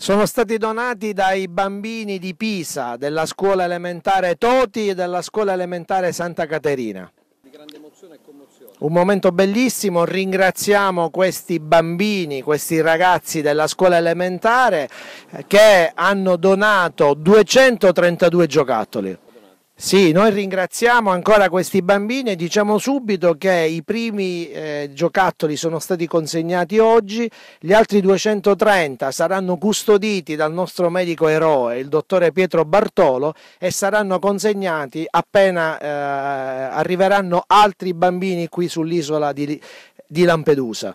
Sono stati donati dai bambini di Pisa, della scuola elementare Toti e della scuola elementare Santa Caterina. Un momento bellissimo, ringraziamo questi bambini, questi ragazzi della scuola elementare che hanno donato 232 giocattoli. Sì, noi ringraziamo ancora questi bambini e diciamo subito che i primi eh, giocattoli sono stati consegnati oggi, gli altri 230 saranno custoditi dal nostro medico eroe, il dottore Pietro Bartolo, e saranno consegnati appena eh, arriveranno altri bambini qui sull'isola di, di Lampedusa.